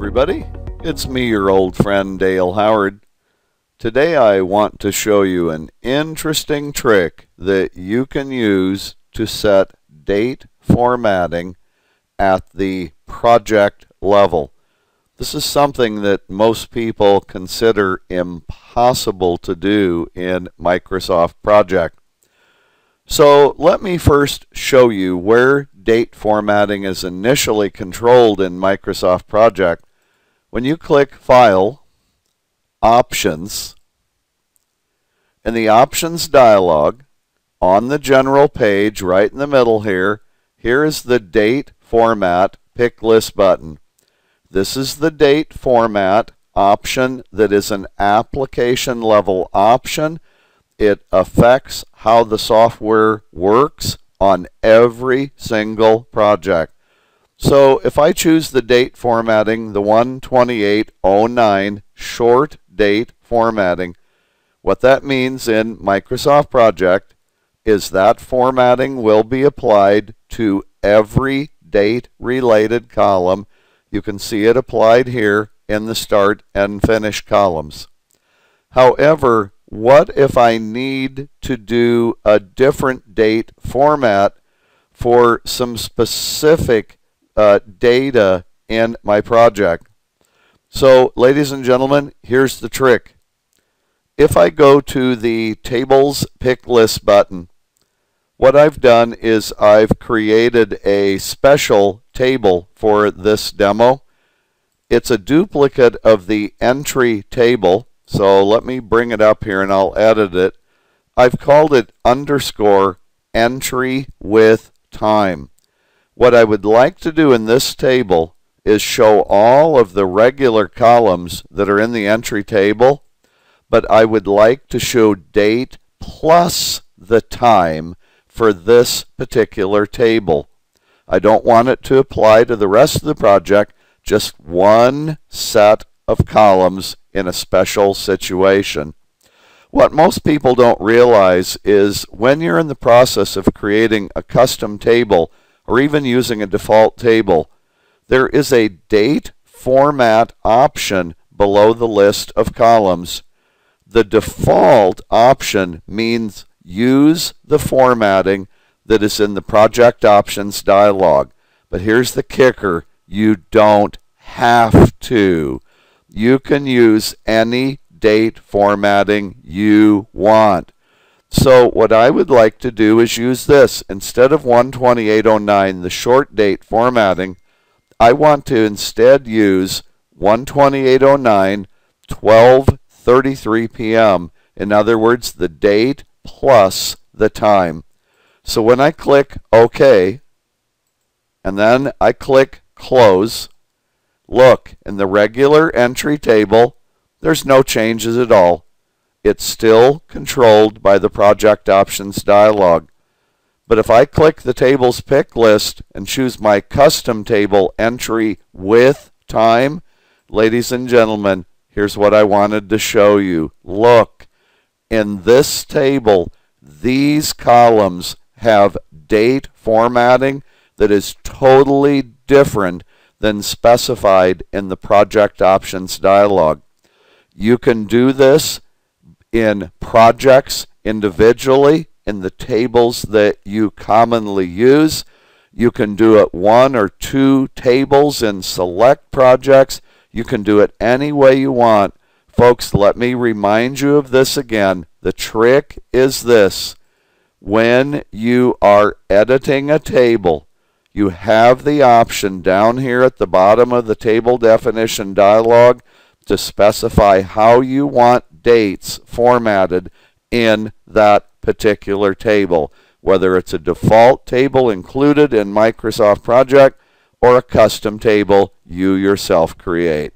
everybody. It's me, your old friend Dale Howard. Today I want to show you an interesting trick that you can use to set date formatting at the project level. This is something that most people consider impossible to do in Microsoft Project. So let me first show you where date formatting is initially controlled in Microsoft Project. When you click File, Options, in the Options dialog, on the General page, right in the middle here, here is the Date Format Pick List button. This is the date format option that is an application level option it affects how the software works on every single project. So if I choose the date formatting, the 12809 short date formatting, what that means in Microsoft Project is that formatting will be applied to every date related column. You can see it applied here in the start and finish columns. However, what if I need to do a different date format for some specific uh, data in my project? So, ladies and gentlemen, here's the trick. If I go to the Tables Pick List button, what I've done is I've created a special table for this demo. It's a duplicate of the entry table so let me bring it up here and I'll edit it. I've called it underscore entry with time. What I would like to do in this table is show all of the regular columns that are in the entry table, but I would like to show date plus the time for this particular table. I don't want it to apply to the rest of the project, just one set of columns in a special situation. What most people don't realize is when you're in the process of creating a custom table or even using a default table, there is a date format option below the list of columns. The default option means use the formatting that is in the project options dialog. But here's the kicker, you don't have to you can use any date formatting you want. So what I would like to do is use this. Instead of 12809, the short date formatting, I want to instead use 12809, 12.33 p.m. In other words, the date plus the time. So when I click OK, and then I click Close, Look, in the regular entry table, there's no changes at all. It's still controlled by the Project Options dialog. But if I click the Tables Pick list and choose my custom table entry with time, ladies and gentlemen, here's what I wanted to show you. Look, in this table, these columns have date formatting that is totally different than specified in the project options dialog. You can do this in projects individually in the tables that you commonly use. You can do it one or two tables in select projects. You can do it any way you want. Folks, let me remind you of this again. The trick is this. When you are editing a table, you have the option down here at the bottom of the table definition dialog to specify how you want dates formatted in that particular table, whether it's a default table included in Microsoft Project or a custom table you yourself create.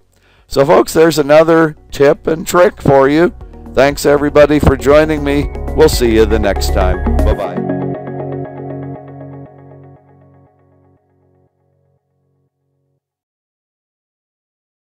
So folks, there's another tip and trick for you. Thanks everybody for joining me. We'll see you the next time. Bye-bye.